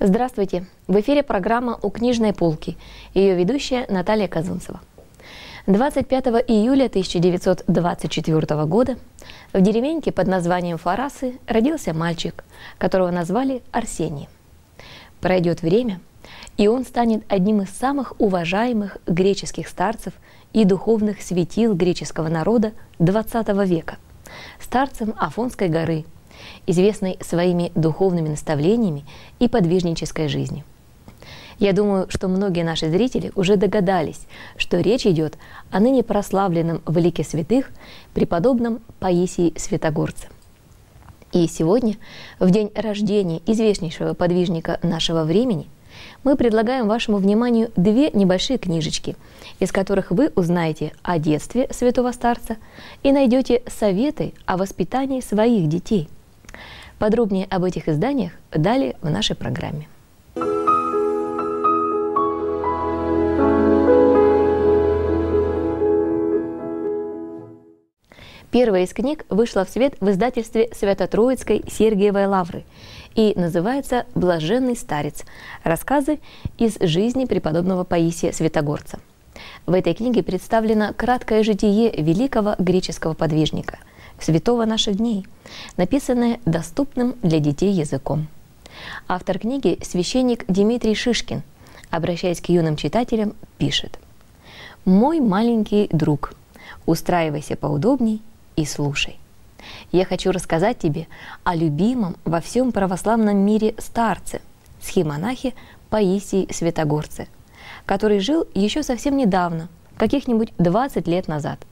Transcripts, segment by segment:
Здравствуйте! В эфире программа «У книжной полки». Ее ведущая Наталья Казунцева. 25 июля 1924 года в деревеньке под названием Фарасы родился мальчик, которого назвали Арсением. Пройдет время, и он станет одним из самых уважаемых греческих старцев и духовных светил греческого народа XX века, старцем Афонской горы – известный своими духовными наставлениями и подвижнической жизнью. Я думаю, что многие наши зрители уже догадались, что речь идет о ныне прославленном в лике святых преподобном Паисии Святогорце. И сегодня, в день рождения известнейшего подвижника нашего времени, мы предлагаем вашему вниманию две небольшие книжечки, из которых вы узнаете о детстве святого старца и найдете советы о воспитании своих детей – Подробнее об этих изданиях далее в нашей программе. Первая из книг вышла в свет в издательстве Свято-Троицкой Сергиевой Лавры и называется «Блаженный старец. Рассказы из жизни преподобного Паисия Святогорца». В этой книге представлено краткое житие великого греческого подвижника – святого наших дней, написанное доступным для детей языком. Автор книги – священник Дмитрий Шишкин, обращаясь к юным читателям, пишет «Мой маленький друг, устраивайся поудобней и слушай. Я хочу рассказать тебе о любимом во всем православном мире старце, схемонахе Паисии Святогорце, который жил еще совсем недавно, каких-нибудь 20 лет назад –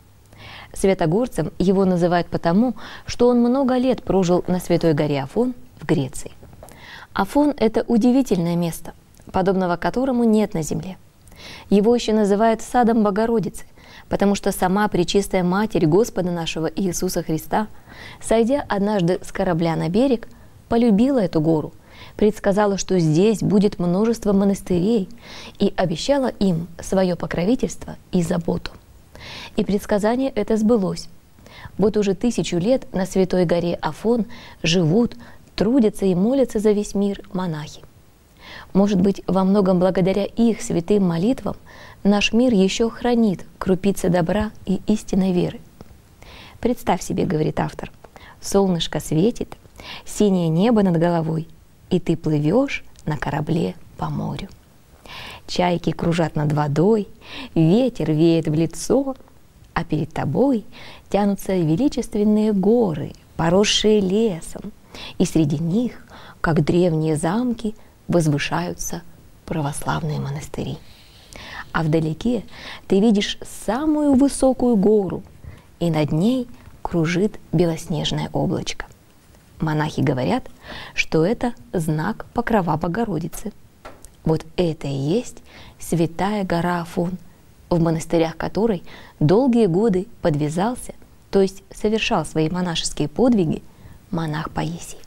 Святогорцем его называют потому, что он много лет прожил на Святой горе Афон в Греции. Афон – это удивительное место, подобного которому нет на земле. Его еще называют садом Богородицы, потому что сама Пречистая Матерь Господа нашего Иисуса Христа, сойдя однажды с корабля на берег, полюбила эту гору, предсказала, что здесь будет множество монастырей и обещала им свое покровительство и заботу – и предсказание это сбылось. Вот уже тысячу лет на Святой горе Афон живут, трудятся и молятся за весь мир монахи. Может быть, во многом благодаря их святым молитвам наш мир еще хранит крупицы добра и истинной веры. Представь себе, говорит автор, солнышко светит, синее небо над головой, и ты плывешь на корабле по морю. Чайки кружат над водой, ветер веет в лицо, а перед тобой тянутся величественные горы, поросшие лесом, и среди них, как древние замки, возвышаются православные монастыри. А вдалеке ты видишь самую высокую гору, и над ней кружит белоснежное облачко. Монахи говорят, что это знак покрова Богородицы – вот это и есть святая гора Афон, в монастырях которой долгие годы подвязался, то есть совершал свои монашеские подвиги, монах Паисий.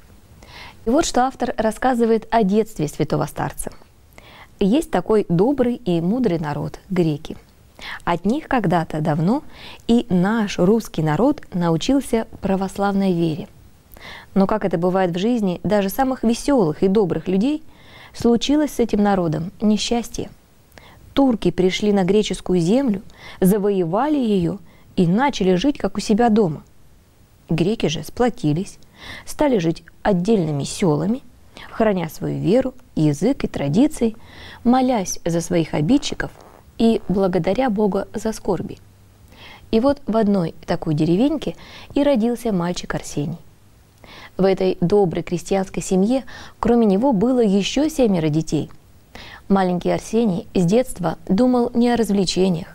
И вот что автор рассказывает о детстве святого старца. Есть такой добрый и мудрый народ – греки. От них когда-то давно и наш русский народ научился православной вере. Но как это бывает в жизни даже самых веселых и добрых людей – случилось с этим народом несчастье. Турки пришли на греческую землю, завоевали ее и начали жить как у себя дома. Греки же сплотились, стали жить отдельными селами, храня свою веру, язык и традиции, молясь за своих обидчиков и благодаря Бога за скорби. И вот в одной такой деревеньке и родился мальчик Арсений. В этой доброй крестьянской семье кроме него было еще семеро детей. Маленький Арсений с детства думал не о развлечениях,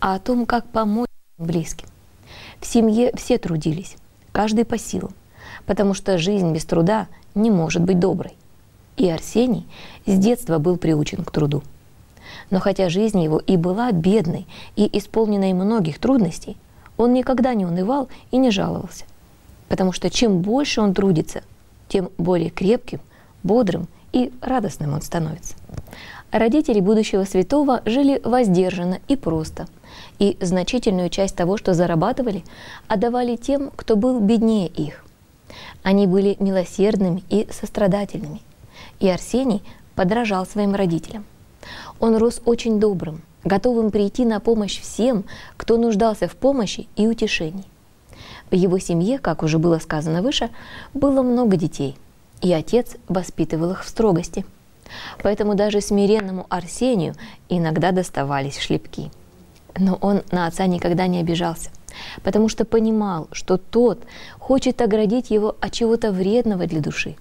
а о том, как помочь близким. В семье все трудились, каждый по силам, потому что жизнь без труда не может быть доброй. И Арсений с детства был приучен к труду. Но хотя жизнь его и была бедной и исполненной многих трудностей, он никогда не унывал и не жаловался. Потому что чем больше он трудится, тем более крепким, бодрым и радостным он становится. Родители будущего святого жили воздержанно и просто, и значительную часть того, что зарабатывали, отдавали тем, кто был беднее их. Они были милосердными и сострадательными, и Арсений подражал своим родителям. Он рос очень добрым, готовым прийти на помощь всем, кто нуждался в помощи и утешении. В его семье, как уже было сказано выше, было много детей, и отец воспитывал их в строгости – Поэтому даже смиренному Арсению иногда доставались шлепки. Но он на отца никогда не обижался, потому что понимал, что тот хочет оградить его от чего-то вредного для души.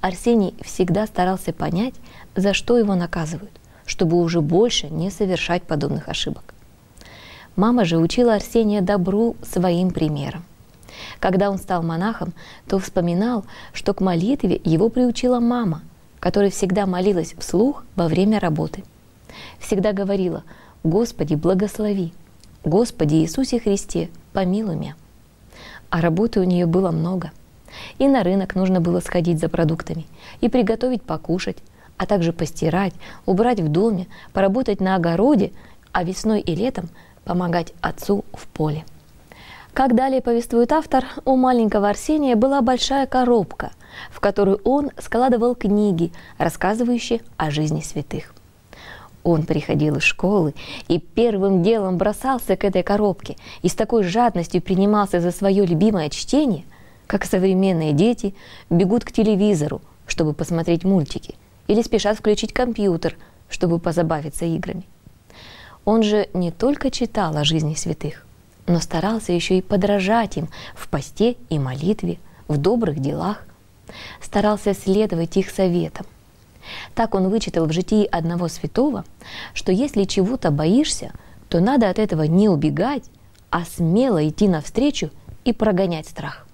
Арсений всегда старался понять, за что его наказывают, чтобы уже больше не совершать подобных ошибок. Мама же учила Арсения добру своим примером. Когда он стал монахом, то вспоминал, что к молитве его приучила мама – которая всегда молилась вслух во время работы. Всегда говорила «Господи, благослови! Господи Иисусе Христе, помилуй меня!» А работы у нее было много. И на рынок нужно было сходить за продуктами, и приготовить покушать, а также постирать, убрать в доме, поработать на огороде, а весной и летом помогать отцу в поле. Как далее повествует автор, у маленького Арсения была большая коробка, в которую он складывал книги, рассказывающие о жизни святых. Он приходил из школы и первым делом бросался к этой коробке и с такой жадностью принимался за свое любимое чтение, как современные дети бегут к телевизору, чтобы посмотреть мультики, или спешат включить компьютер, чтобы позабавиться играми. Он же не только читал о жизни святых, но старался еще и подражать им в посте и молитве, в добрых делах. Старался следовать их советам. Так он вычитал в житии одного святого, что если чего-то боишься, то надо от этого не убегать, а смело идти навстречу и прогонять страх.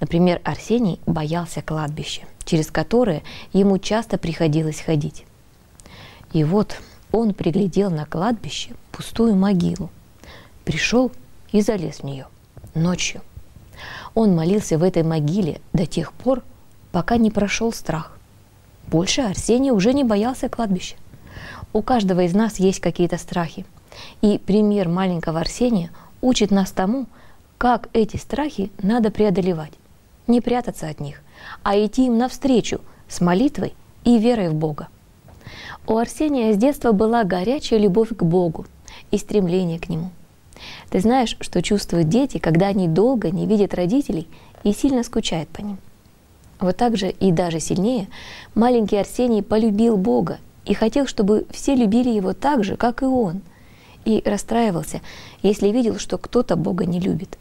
Например, Арсений боялся кладбища, через которое ему часто приходилось ходить. И вот он приглядел на кладбище пустую могилу – пришел и залез в нее ночью. Он молился в этой могиле до тех пор, пока не прошел страх. Больше Арсений уже не боялся кладбища. У каждого из нас есть какие-то страхи. И пример маленького Арсения учит нас тому, как эти страхи надо преодолевать. Не прятаться от них, а идти им навстречу с молитвой и верой в Бога. У Арсения с детства была горячая любовь к Богу и стремление к Нему – ты знаешь, что чувствуют дети, когда они долго не видят родителей и сильно скучают по ним. Вот так же и даже сильнее маленький Арсений полюбил Бога и хотел, чтобы все любили его так же, как и он, и расстраивался, если видел, что кто-то Бога не любит.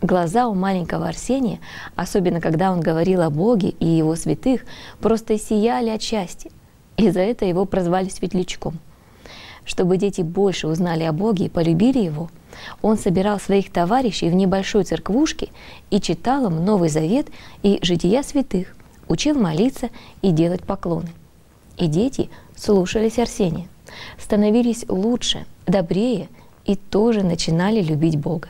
Глаза у маленького Арсения, особенно когда он говорил о Боге и его святых, просто сияли от счастья, и за это его прозвали светлячком. Чтобы дети больше узнали о Боге и полюбили Его, он собирал своих товарищей в небольшой церквушке и читал им Новый Завет и жития святых, учил молиться и делать поклоны. И дети слушались Арсения, становились лучше, добрее и тоже начинали любить Бога.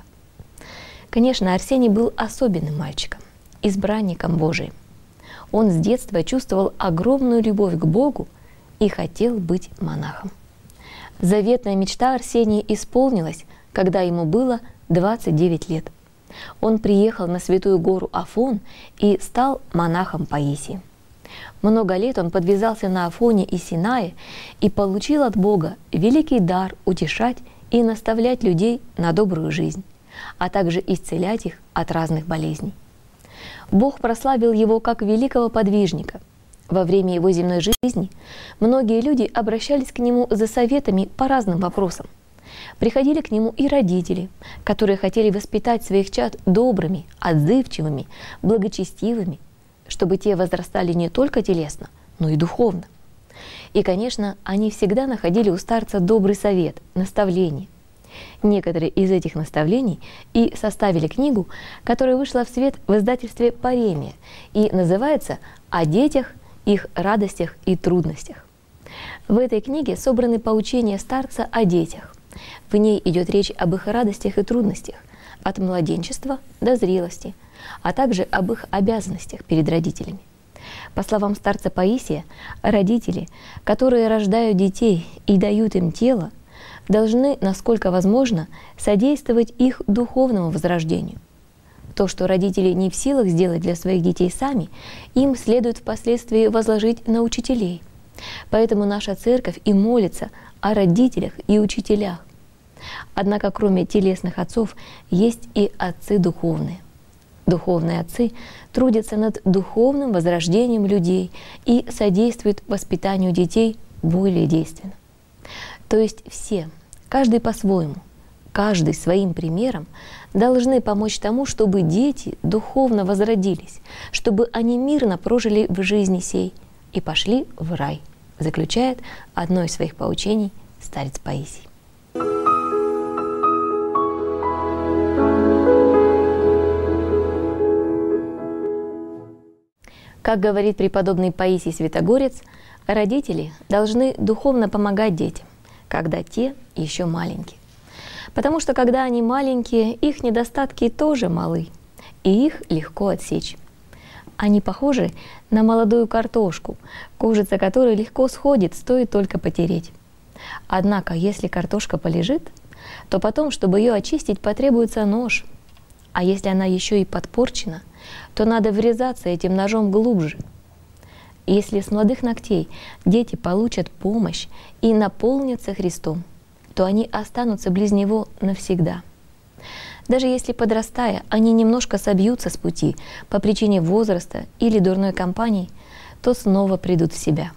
Конечно, Арсений был особенным мальчиком, избранником Божиим. Он с детства чувствовал огромную любовь к Богу и хотел быть монахом. Заветная мечта Арсения исполнилась, когда ему было 29 лет. Он приехал на Святую гору Афон и стал монахом Паисии. Много лет он подвязался на Афоне и Синае и получил от Бога великий дар утешать и наставлять людей на добрую жизнь, а также исцелять их от разных болезней. Бог прославил его как великого подвижника – во время его земной жизни многие люди обращались к нему за советами по разным вопросам. Приходили к нему и родители, которые хотели воспитать своих чад добрыми, отзывчивыми, благочестивыми, чтобы те возрастали не только телесно, но и духовно. И, конечно, они всегда находили у старца добрый совет, наставление. Некоторые из этих наставлений и составили книгу, которая вышла в свет в издательстве «Паремия» и называется «О детях – их радостях и трудностях. В этой книге собраны поучения старца о детях. В ней идет речь об их радостях и трудностях, от младенчества до зрелости, а также об их обязанностях перед родителями. По словам старца Паисия, родители, которые рождают детей и дают им тело, должны, насколько возможно, содействовать их духовному возрождению. То, что родители не в силах сделать для своих детей сами, им следует впоследствии возложить на учителей. Поэтому наша церковь и молится о родителях и учителях. Однако кроме телесных отцов есть и отцы духовные. Духовные отцы трудятся над духовным возрождением людей и содействуют воспитанию детей более действенно. То есть все, каждый по-своему, каждый своим примером должны помочь тому, чтобы дети духовно возродились, чтобы они мирно прожили в жизни сей и пошли в рай, заключает одно из своих поучений старец Паисий. Как говорит преподобный Паисий Святогорец, родители должны духовно помогать детям, когда те еще маленькие. Потому что когда они маленькие, их недостатки тоже малы, и их легко отсечь. Они похожи на молодую картошку, кожица которой легко сходит, стоит только потереть. Однако, если картошка полежит, то потом, чтобы ее очистить, потребуется нож. А если она еще и подпорчена – то надо врезаться этим ножом глубже. Если с молодых ногтей дети получат помощь и наполнятся Христом, то они останутся близ Него навсегда. Даже если подрастая, они немножко собьются с пути по причине возраста или дурной компании, то снова придут в себя.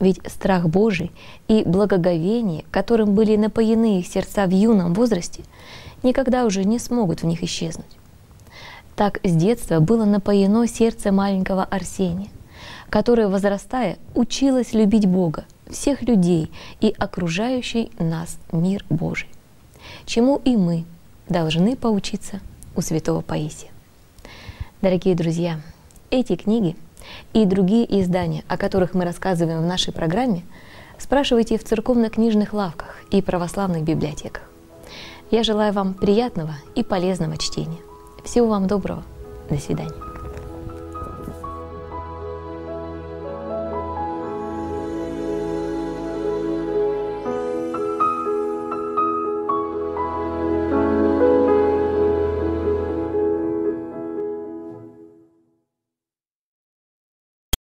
Ведь страх Божий и благоговение, которым были напоены их сердца в юном возрасте, никогда уже не смогут в них исчезнуть. Так с детства было напоено сердце маленького Арсения, которое, возрастая, училось любить Бога, всех людей и окружающий нас мир Божий, чему и мы должны поучиться у святого Паисия. Дорогие друзья, эти книги и другие издания, о которых мы рассказываем в нашей программе, спрашивайте в церковно-книжных лавках и православных библиотеках. Я желаю вам приятного и полезного чтения. Всего вам доброго. До свидания.